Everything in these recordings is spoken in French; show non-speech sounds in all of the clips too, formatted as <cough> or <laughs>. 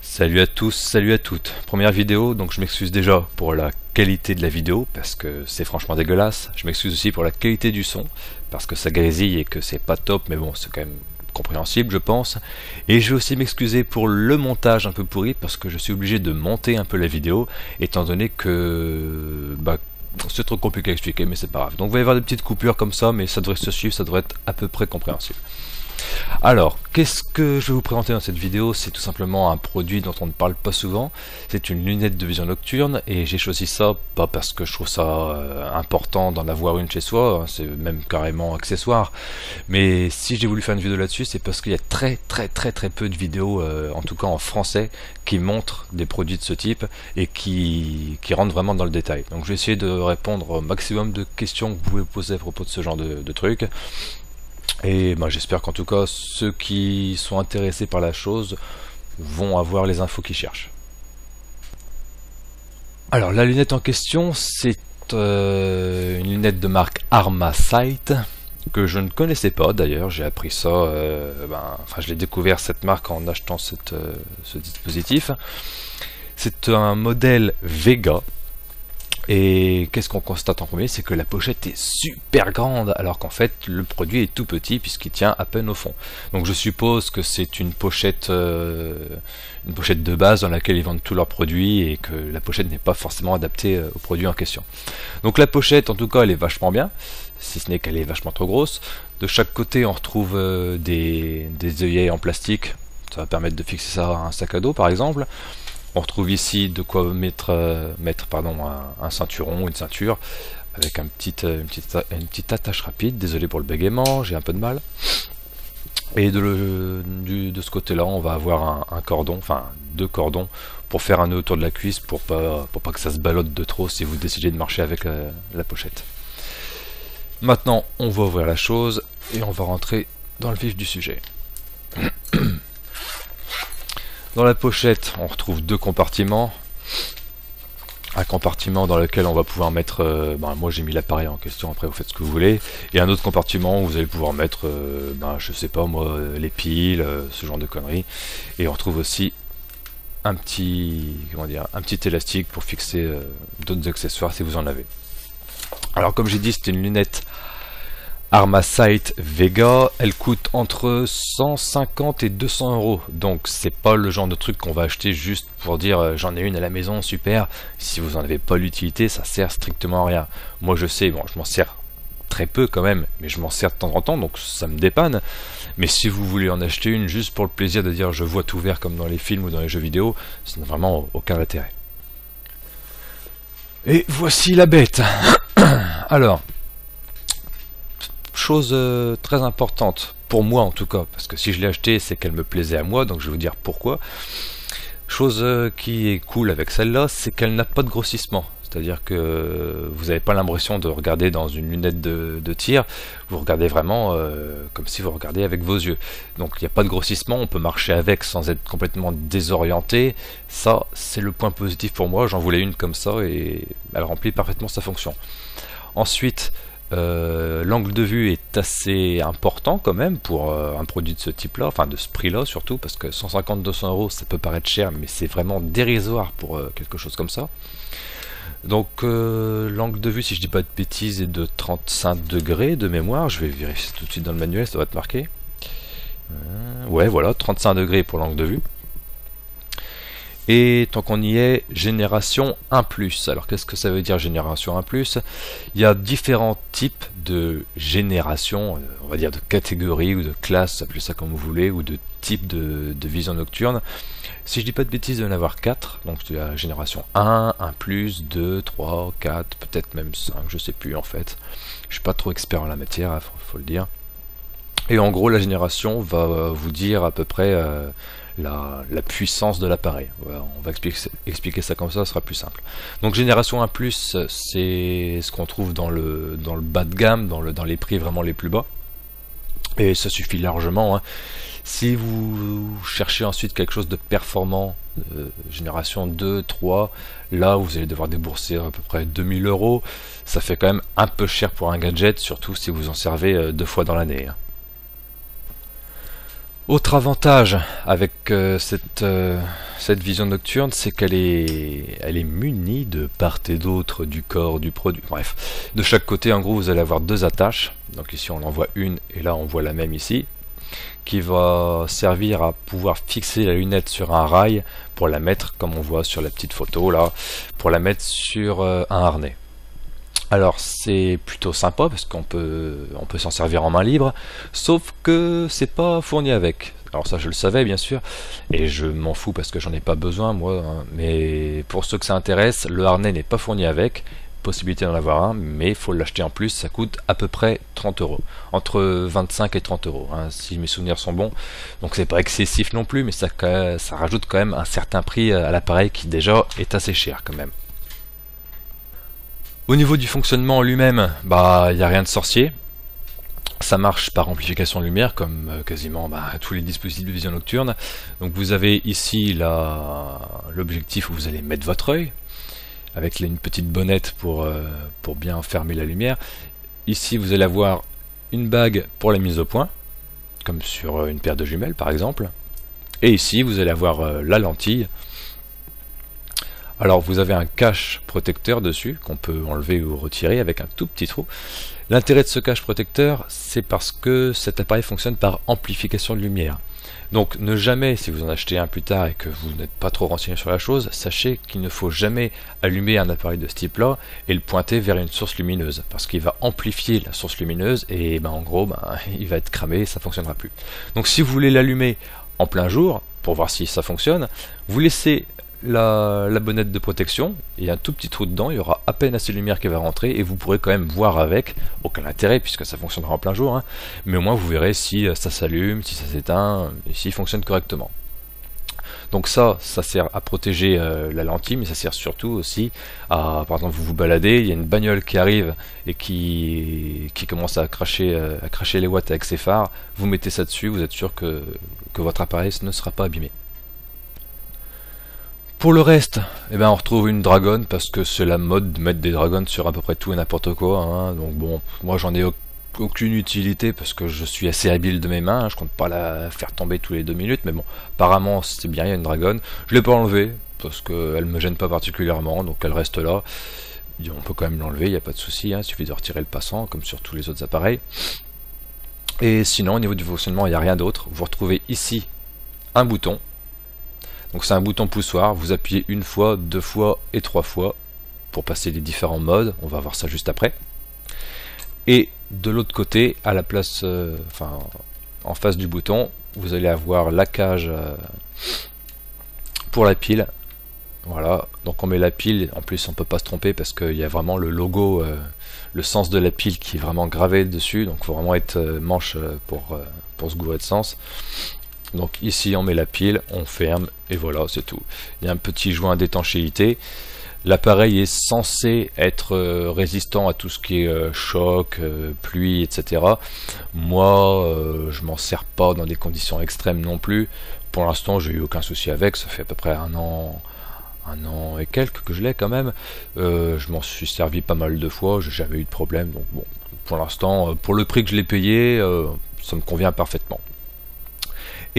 Salut à tous, salut à toutes. Première vidéo, donc je m'excuse déjà pour la qualité de la vidéo parce que c'est franchement dégueulasse. Je m'excuse aussi pour la qualité du son parce que ça grésille et que c'est pas top, mais bon, c'est quand même compréhensible, je pense. Et je vais aussi m'excuser pour le montage un peu pourri parce que je suis obligé de monter un peu la vidéo étant donné que bah, c'est trop compliqué à expliquer, mais c'est pas grave. Donc vous allez avoir des petites coupures comme ça, mais ça devrait se suivre, ça devrait être à peu près compréhensible. Alors, qu'est-ce que je vais vous présenter dans cette vidéo? C'est tout simplement un produit dont on ne parle pas souvent. C'est une lunette de vision nocturne et j'ai choisi ça pas parce que je trouve ça euh, important d'en avoir une chez soi, hein, c'est même carrément accessoire. Mais si j'ai voulu faire une vidéo là-dessus, c'est parce qu'il y a très très très très peu de vidéos, euh, en tout cas en français, qui montrent des produits de ce type et qui, qui rentrent vraiment dans le détail. Donc je vais essayer de répondre au maximum de questions que vous pouvez poser à propos de ce genre de, de trucs. Et ben, j'espère qu'en tout cas, ceux qui sont intéressés par la chose vont avoir les infos qu'ils cherchent. Alors, la lunette en question, c'est euh, une lunette de marque Arma Sight que je ne connaissais pas d'ailleurs. J'ai appris ça, euh, ben, enfin, je l'ai découvert cette marque en achetant euh, ce dispositif. C'est un modèle Vega et qu'est-ce qu'on constate en premier C'est que la pochette est super grande, alors qu'en fait le produit est tout petit puisqu'il tient à peine au fond. Donc je suppose que c'est une pochette, euh, une pochette de base dans laquelle ils vendent tous leurs produits et que la pochette n'est pas forcément adaptée euh, au produit en question. Donc la pochette, en tout cas, elle est vachement bien, si ce n'est qu'elle est vachement trop grosse. De chaque côté, on retrouve euh, des, des œillets en plastique. Ça va permettre de fixer ça à un sac à dos, par exemple. On retrouve ici de quoi mettre, euh, mettre pardon, un, ceinturon, une ceinture, avec euh, une, petite, attache rapide. Désolé pour le bégaiement, j'ai un peu de mal. Et de, ce côté-là, on va avoir un, cordon, enfin deux cordons, pour faire un nœud autour de la cuisse, pour pas, pour pas que ça se ballotte de trop si vous décidez de marcher avec la, la pochette. Maintenant, on va ouvrir la chose et on va rentrer dans le vif du sujet. <clears throat> Dans la pochette, on retrouve deux compartiments. Un compartiment dans lequel on va pouvoir mettre, euh, ben, moi j'ai mis l'appareil en question, après vous faites ce que vous voulez, et un autre compartiment où vous allez pouvoir mettre, euh, ben, je sais pas moi, euh, les piles, ce genre de conneries. Et on retrouve aussi un petit, comment dire, un petit élastique pour fixer d'autres accessoires si vous en avez. Alors comme j'ai dit, c'est une lunette Armasight Vega, elle coûte entre 150 et 200 euros. Donc c'est pas le genre de truc qu'on va acheter juste pour dire euh, j'en ai une à la maison, super. Si vous en avez pas l'utilité, ça sert strictement à rien. Moi je sais, je m'en sers très peu quand même, mais je m'en sers de temps en temps, donc ça me dépanne. Mais si vous voulez en acheter une juste pour le plaisir de dire je vois tout vert comme dans les films ou dans les jeux vidéo, ça n'a vraiment aucun intérêt. Et voici la bête. <coughs> Alors, chose euh, très importante, pour moi en tout cas, parce que si je l'ai acheté, c'est qu'elle me plaisait à moi, donc je vais vous dire pourquoi. Chose euh, qui est cool avec celle-là, c'est qu'elle n'a pas de grossissement. C'est-à-dire que vous n'avez pas l'impression de regarder dans une lunette de, tir, vous regardez vraiment euh, comme si vous regardez avec vos yeux. Donc il n'y a pas de grossissement, on peut marcher avec sans être complètement désorienté. Ça, c'est le point positif pour moi. J'en voulais une comme ça et elle remplit parfaitement sa fonction. Ensuite, euh, l'angle de vue est assez important quand même pour euh, un produit de ce type-là, enfin de ce prix-là surtout, parce que 150-200 euros ça peut paraître cher, mais c'est vraiment dérisoire pour euh, quelque chose comme ça. Donc l'angle de vue, si je dis pas de bêtises, est de 35 degrés de mémoire. Je vais vérifier tout de suite dans le manuel, ça va être marqué. ouais, voilà, 35 degrés pour l'angle de vue. Et tant qu'on y est, génération 1+. Alors qu'est-ce que ça veut dire génération 1+. Il y a différents types de génération, euh, on va dire de catégories ou de classes, appelez ça comme vous voulez, ou de types de, vision nocturne. Si je dis pas de bêtises, il y en avoir 4. Donc il y a génération 1, 1+, 2, 3, 4, peut-être même 5, je sais plus en fait. Je suis pas trop expert en la matière, hein, faut, le dire. Et en gros, la génération va vous dire à peu près... Euh, la, puissance de l'appareil. on va expliquer, ça comme ça, ce sera plus simple. Donc génération 1+, c'est ce qu'on trouve dans le, bas de gamme, dans les prix vraiment les plus bas. Et ça suffit largement. Hein. Si vous cherchez ensuite quelque chose de performant, euh, génération 2, 3, là vous allez devoir débourser à peu près 2000 euros. Ça fait quand même un peu cher pour un gadget, surtout si vous en servez euh, deux fois dans l'année. Hein. Autre avantage avec euh, cette, euh, cette vision nocturne, c'est qu'elle est, elle est munie de part et d'autre du corps du produit. Bref, de chaque côté, en gros, vous allez avoir deux attaches. Donc ici, on en voit une, et là, on voit la même ici, qui va servir à pouvoir fixer la lunette sur un rail pour la mettre, comme on voit sur la petite photo là, pour la mettre sur euh, un harnais. Alors c'est plutôt sympa parce qu'on peut on peut s'en servir en main libre, sauf que c'est pas fourni avec. Alors ça je le savais bien sûr, et je m'en fous parce que j'en ai pas besoin moi, hein. mais pour ceux que ça intéresse, le harnais n'est pas fourni avec, possibilité d'en avoir un, mais il faut l'acheter en plus, ça coûte à peu près 30 euros, entre 25 et 30 euros, hein, si mes souvenirs sont bons, donc c'est pas excessif non plus, mais ça, ça rajoute quand même un certain prix à l'appareil qui déjà est assez cher quand même. Au niveau du fonctionnement lui-même, bah il n'y a rien de sorcier. Ça marche par amplification de lumière, comme euh, quasiment bah, tous les dispositifs de vision nocturne. Donc vous avez ici l'objectif où vous allez mettre votre œil, avec une petite bonnette pour, euh, pour bien fermer la lumière. Ici vous allez avoir une bague pour la mise au point, comme sur euh, une paire de jumelles par exemple. Et ici vous allez avoir la lentille alors vous avez un cache protecteur dessus qu'on peut enlever ou retirer avec un tout petit trou. L'intérêt de ce cache protecteur, c'est parce que cet appareil fonctionne par amplification de lumière. Donc ne jamais, si vous en achetez un plus tard et que vous n'êtes pas trop renseigné sur la chose, sachez qu'il ne faut jamais allumer un appareil de ce type-là et le pointer vers une source lumineuse, parce qu'il va amplifier la source lumineuse et ben, en gros ben, <laughs> il va être cramé et ça ne fonctionnera plus. Donc si vous voulez l'allumer en plein jour, pour voir si ça fonctionne, vous laissez la, bonnette de protection, il y a un tout petit trou dedans, il y aura à peine assez de lumière qui va rentrer et vous pourrez quand même voir avec, aucun intérêt puisque ça fonctionnera en plein jour, hein. mais au moins vous verrez si euh, ça s'allume, si ça s'éteint, et s'il fonctionne correctement. Donc ça, ça sert à protéger euh, la lentille, mais ça sert surtout aussi à, par exemple, vous vous baladez, il y a une bagnole qui arrive et qui, commence à cracher, euh, à cracher les watts avec ses phares, vous mettez ça dessus, vous êtes sûr que votre appareil ne sera pas abîmé. Pour le reste, eh ben on retrouve une dragonne parce que c'est la mode de mettre des dragons sur à peu près tout et n'importe quoi. Hein. Donc bon, moi j'en ai aucune utilité parce que je suis assez habile de mes mains. Hein. Je compte pas la faire tomber tous les deux minutes, mais bon, apparemment c'est bien, il y a une dragonne. Je l'ai pas enlevée parce qu'elle me gêne pas particulièrement, donc elle reste là. On peut quand même l'enlever, il n'y a pas de souci. Hein. Il suffit de retirer le passant comme sur tous les autres appareils. Et sinon, au niveau du fonctionnement, il n'y a rien d'autre. Vous retrouvez ici un bouton donc c'est un bouton poussoir, vous appuyez une fois, deux fois et trois fois pour passer les différents modes, on va voir ça juste après. Et de l'autre côté, à la place, euh, enfin en face du bouton, vous allez avoir la cage euh, pour la pile. Voilà, donc on met la pile, en plus on peut pas se tromper parce qu'il y a vraiment le logo, euh, le sens de la pile qui est vraiment gravé dessus, donc faut vraiment être manche pour, pour se gourer de sens. Donc ici on met la pile, on ferme et voilà c'est tout. Il y a un petit joint d'étanchéité. L'appareil est censé être euh, résistant à tout ce qui est euh, choc, euh, pluie, etc. Moi, je m'en sers pas dans des conditions extrêmes non plus. Pour l'instant, j'ai eu aucun souci avec. Ça fait à peu près un an, un an et quelques que je l'ai quand même. je m'en suis servi pas mal de fois. J'ai jamais eu de problème. Donc bon, pour l'instant, pour le prix que je l'ai payé, ça me convient parfaitement.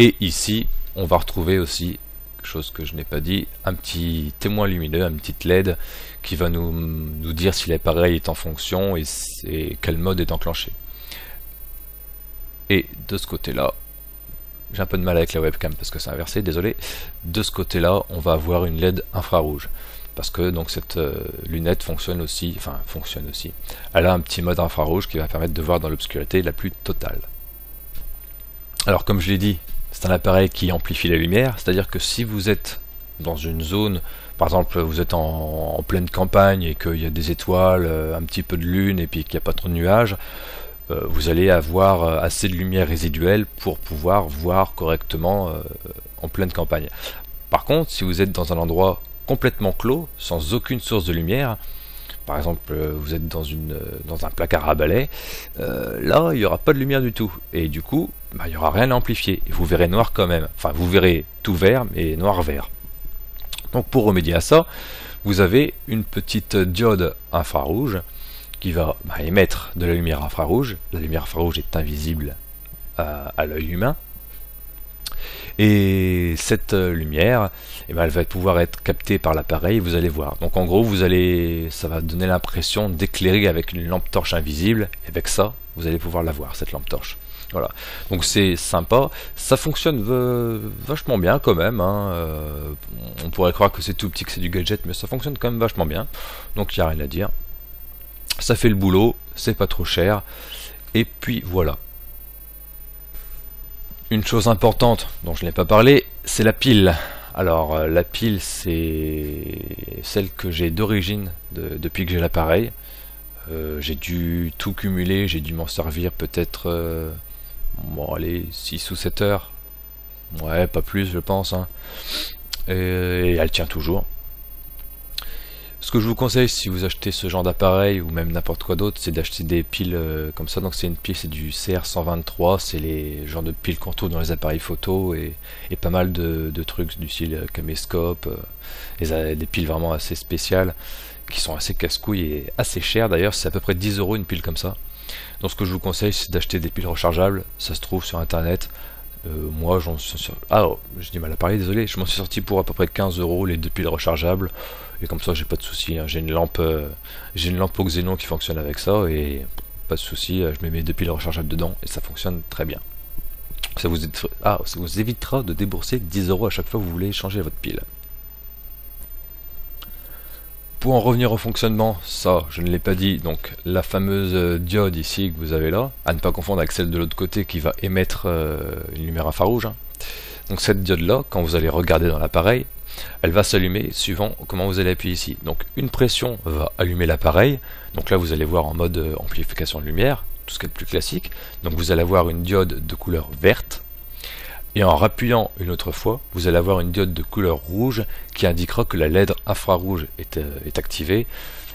Et ici, on va retrouver aussi, chose que je n'ai pas dit, un petit témoin lumineux, un petit LED qui va nous, nous dire si l'appareil est en fonction et, quel mode est enclenché. Et de ce côté-là, j'ai un peu de mal avec la webcam parce que c'est inversé, désolé. De ce côté-là, on va avoir une LED infrarouge parce que donc cette euh, lunette fonctionne aussi, enfin fonctionne aussi. Elle a un petit mode infrarouge qui va permettre de voir dans l'obscurité la plus totale. Alors comme je l'ai dit, c'est un appareil qui amplifie la lumière, c'est-à-dire que si vous êtes dans une zone, par exemple vous êtes en, pleine campagne et qu'il y a des étoiles, euh, un petit peu de lune et puis qu'il n'y a pas trop de nuages, euh, vous allez avoir euh, assez de lumière résiduelle pour pouvoir voir correctement en pleine campagne. Par contre, si vous êtes dans un endroit complètement clos, sans aucune source de lumière, par exemple vous êtes dans, une, dans un placard à balai, là il n'y aura pas de lumière du tout. Et du coup, bah, il n'y aura rien à amplifier. Vous verrez noir quand même. Enfin, vous verrez tout vert, mais noir-vert. Donc pour remédier à ça, vous avez une petite diode infrarouge qui va bah, émettre de la lumière infrarouge. La lumière infrarouge est invisible à, l'œil humain. Et cette euh, lumière, eh ben, elle va pouvoir être captée par l'appareil, vous allez voir. Donc en gros, vous allez, ça va donner l'impression d'éclairer avec une lampe torche invisible. Et avec ça, vous allez pouvoir la voir, cette lampe torche. Voilà. Donc c'est sympa. Ça fonctionne vachement bien quand même. Hein. Euh, on pourrait croire que c'est tout petit, que c'est du gadget, mais ça fonctionne quand même vachement bien. Donc il n'y a rien à dire. Ça fait le boulot, c'est pas trop cher. Et puis voilà. Une chose importante dont je n'ai pas parlé, c'est la pile. Alors euh, la pile c'est celle que j'ai d'origine depuis que j'ai l'appareil. Euh, j'ai dû tout cumuler, j'ai dû m'en servir peut-être euh, bon allez 6 ou 7 heures. Ouais, pas plus je pense. Hein. et elle tient toujours. Ce que je vous conseille si vous achetez ce genre d'appareil ou même n'importe quoi d'autre, c'est d'acheter des piles euh, comme ça. Donc c'est une pile, c'est du CR123, c'est les genres de piles qu'on trouve dans les appareils photo et, pas mal de, trucs du style euh, caméscope, euh, des piles vraiment assez spéciales qui sont assez casse-couilles et assez chères d'ailleurs, c'est à peu près 10 euros une pile comme ça. Donc ce que je vous conseille c'est d'acheter des piles rechargeables, ça se trouve sur internet. Moi j'en suis sur... Ah, oh, j'ai mal à parler, désolé, je m'en suis sorti pour à peu près 15 euros les deux piles rechargeables. Et comme ça j'ai pas de souci hein. j'ai une lampe euh, j'ai une lampe au xénon qui fonctionne avec ça et pas de souci euh, je mets mes deux piles rechargeables dedans et ça fonctionne très bien. Ça vous, ah, ça vous évitera de débourser 10 euros à chaque fois que vous voulez changer votre pile pour en revenir au fonctionnement, ça je ne l'ai pas dit, donc la fameuse euh, diode ici que vous avez là, à ne pas confondre avec celle de l'autre côté qui va émettre une lumière infrarouge. Hein. Donc cette diode là, quand vous allez regarder dans l'appareil, elle va s'allumer suivant comment vous allez appuyer ici. Donc une pression va allumer l'appareil. Donc là vous allez voir en mode euh, amplification de lumière, tout ce qui est le plus classique. Donc vous allez avoir une diode de couleur verte. Et en rappuyant une autre fois, vous allez avoir une diode de couleur rouge qui indiquera que la LED infrarouge est, euh, est activée.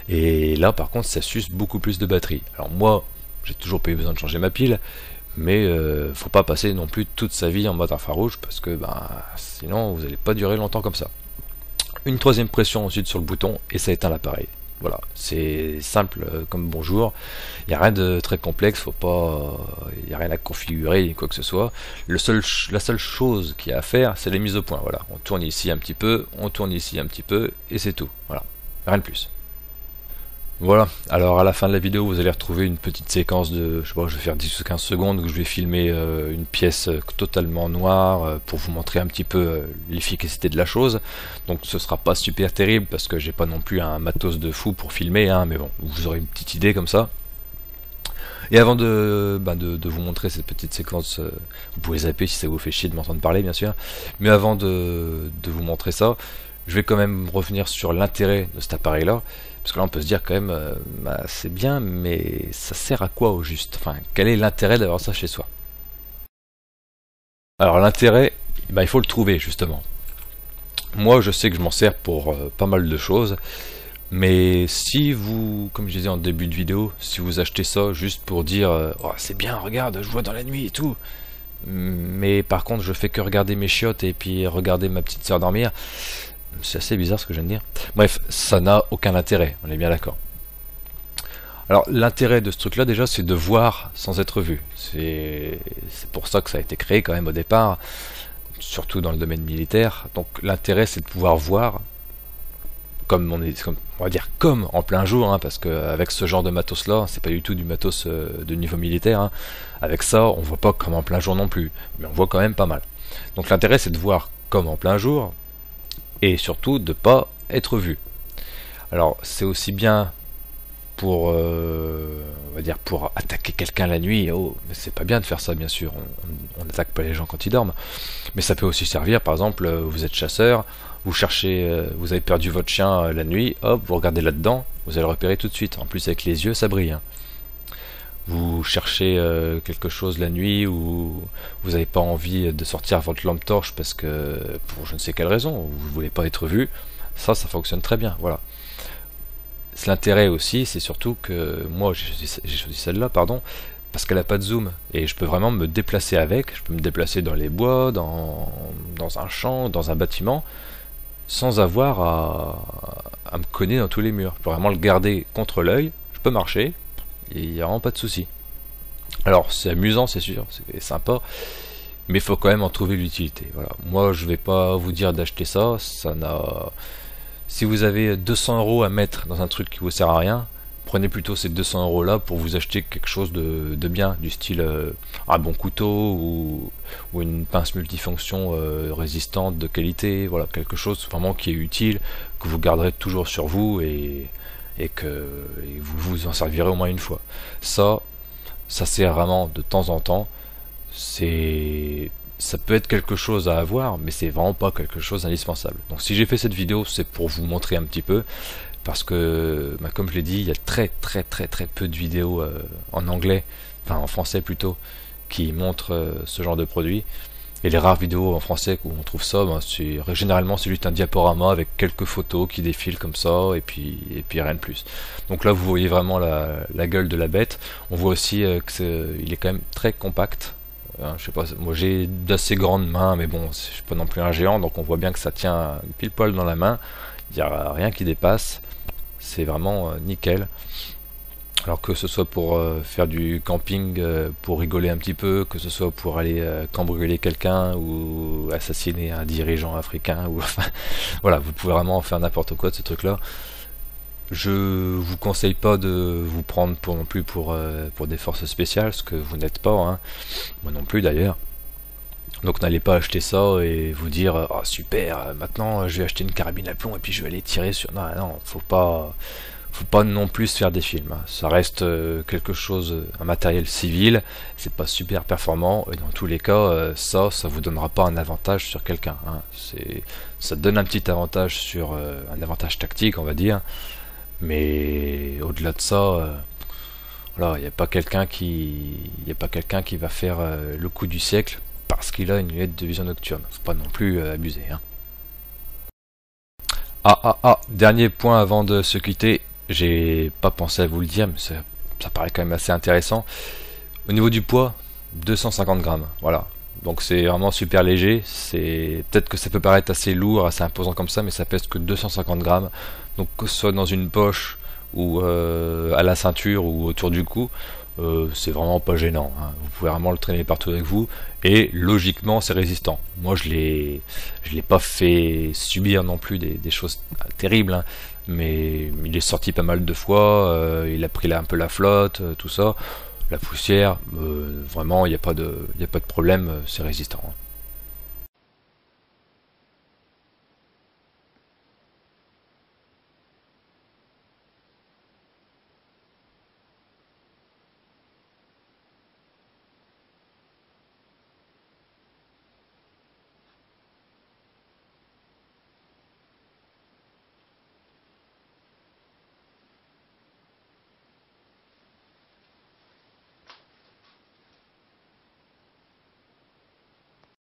Et là par contre ça suce beaucoup plus de batterie. Alors moi j'ai toujours pas eu besoin de changer ma pile, mais euh, faut pas passer non plus toute sa vie en mode infrarouge parce que ben, sinon vous n'allez pas durer longtemps comme ça. Une troisième pression ensuite sur le bouton et ça éteint l'appareil. Voilà, c'est simple euh, comme bonjour. Il n'y a rien de très complexe, faut pas, il n'y a rien à configurer quoi que ce soit. La seule chose qu'il y a à faire, c'est les mises au point. Voilà, on tourne ici un petit peu, on tourne ici un petit peu et c'est tout. Voilà, rien de plus. Voilà, alors à la fin de la vidéo vous allez retrouver une petite séquence de, je sais pas, je vais faire 10 ou 15 secondes où je vais filmer euh, une pièce euh, totalement noire euh, pour vous montrer un petit peu l'efficacité de la chose. Donc ce sera pas super terrible parce que j'ai pas non plus un matos de fou pour filmer, hein, mais bon, vous aurez une petite idée comme ça. Et avant de, de, vous montrer cette petite séquence, vous pouvez zapper si ça vous fait chier de m'entendre parler bien sûr, mais avant de, de vous montrer ça, je vais quand même revenir sur l'intérêt de cet appareil là parce que là, on peut se dire quand même, euh, bah, c'est bien, mais ça sert à quoi au juste? Enfin, quel est l'intérêt d'avoir ça chez soi? Alors, l'intérêt, bah, il faut le trouver, justement. Moi, je sais que je m'en sers pour euh, pas mal de choses, mais si vous, comme je disais en début de vidéo, si vous achetez ça juste pour dire euh, oh, c'est bien, regarde, je vois dans la nuit et tout, mais par contre, je fais que regarder mes chiottes et puis regarder ma petite soeur dormir, c'est assez bizarre ce que je viens de dire. Bref, ça n'a aucun intérêt, on est bien d'accord. Alors l'intérêt de ce truc-là déjà, c'est de voir sans être vu. C'est pour ça que ça a été créé quand même au départ, surtout dans le domaine militaire. Donc l'intérêt, c'est de pouvoir voir, comme on est, on va dire comme en plein jour, hein, parce qu'avec ce genre de matos-là, c'est pas du tout du matos euh, de niveau militaire. Hein. Avec ça, on voit pas comme en plein jour non plus, mais on voit quand même pas mal. Donc l'intérêt, c'est de voir comme en plein jour, et surtout de pas être vu. Alors c'est aussi bien pour euh, on va dire pour attaquer quelqu'un la nuit. Oh, mais c'est pas bien de faire ça bien sûr. On n'attaque pas les gens quand ils dorment. Mais ça peut aussi servir par exemple euh, vous êtes chasseur, vous cherchez, euh, vous avez perdu votre chien la nuit, hop vous regardez là-dedans, vous allez le repérer tout de suite. En plus avec les yeux ça brille. Hein vous cherchez euh, quelque chose la nuit ou vous n'avez pas envie de sortir votre lampe torche parce que pour je ne sais quelle raison, vous ne voulez pas être vu, ça, ça fonctionne très bien. Voilà. L'intérêt aussi, c'est surtout que moi j'ai choisi celle-là, pardon, parce qu'elle n'a pas de zoom et je peux vraiment me déplacer avec. Je peux me déplacer dans les bois, dans, dans un champ, dans un bâtiment, sans avoir à, à me cogner dans tous les murs. Je peux vraiment le garder contre l'œil. Je peux marcher, il n'y a vraiment pas de souci. Alors c'est amusant, c'est sûr, c'est sympa, mais il faut quand même en trouver l'utilité. Voilà. Moi, je vais pas vous dire d'acheter ça. Ça n'a. Si vous avez 200 euros à mettre dans un truc qui vous sert à rien, prenez plutôt ces 200 euros là pour vous acheter quelque chose de, bien, du style euh, un bon couteau ou, une pince multifonction euh, résistante de qualité. Voilà, quelque chose vraiment qui est utile, que vous garderez toujours sur vous et, et que vous vous en servirez au moins une fois. Ça, ça sert vraiment de temps en temps c'est ça peut être quelque chose à avoir, mais c'est vraiment pas quelque chose d'indispensable. Donc si j'ai fait cette vidéo, c'est pour vous montrer un petit peu, parce que, bah, comme je l'ai dit, il y a très très très très peu de vidéos euh, en anglais, enfin en français plutôt, qui montrent euh, ce genre de produit. Et les rares vidéos en français où on trouve ça, bah, c'est généralement c'est juste un diaporama avec quelques photos qui défilent comme ça, et puis et puis rien de plus. Donc là, vous voyez vraiment la, la gueule de la bête. On voit aussi euh, qu'il est quand même très compact Hein, je sais pas, moi j'ai d'assez grandes mains, mais bon, je suis pas non plus un géant, donc on voit bien que ça tient pile poil dans la main. Il n'y a rien qui dépasse. C'est vraiment euh, nickel. Alors que ce soit pour euh, faire du camping, euh, pour rigoler un petit peu, que ce soit pour aller cambrioler quelqu'un ou assassiner un dirigeant africain, ou <laughs> enfin, voilà, vous pouvez vraiment faire n'importe quoi de ce truc-là. Je vous conseille pas de vous prendre pour non plus pour, euh, pour des forces spéciales, ce que vous n'êtes pas, hein. moi non plus d'ailleurs. Donc n'allez pas acheter ça et vous dire oh super, maintenant je vais acheter une carabine à plomb et puis je vais aller tirer sur. Non, non, faut pas, faut pas non plus faire des films. Hein. Ça reste euh, quelque chose, un matériel civil, c'est pas super performant et dans tous les cas, euh, ça, ça vous donnera pas un avantage sur quelqu'un. Hein. Ça donne un petit avantage sur un avantage tactique, on va dire mais au-delà de ça, euh, il n'y a pas quelqu'un qui, il a pas quelqu'un qui va faire euh, le coup du siècle parce qu'il a une lunette de vision nocturne. Faut pas non plus euh, abuser. Hein. Ah ah ah, dernier point avant de se quitter. J'ai pas pensé à vous le dire, mais ça, paraît quand même assez intéressant. Au niveau du poids, 250 grammes. Voilà. Donc c'est vraiment super léger. C'est peut-être que ça peut paraître assez lourd, assez imposant comme ça, mais ça pèse que 250 grammes. Donc que ce soit dans une poche ou euh, à la ceinture ou autour du cou, euh, c'est vraiment pas gênant. Hein. Vous pouvez vraiment le traîner partout avec vous et logiquement c'est résistant. Moi je l'ai, je l'ai pas fait subir non plus des, choses terribles, hein. Mais il est sorti pas mal de fois. Euh, il a pris là un peu la flotte, tout ça la poussière, euh, vraiment, il n'y a, pas de, problème, euh, c'est résistant. Hein.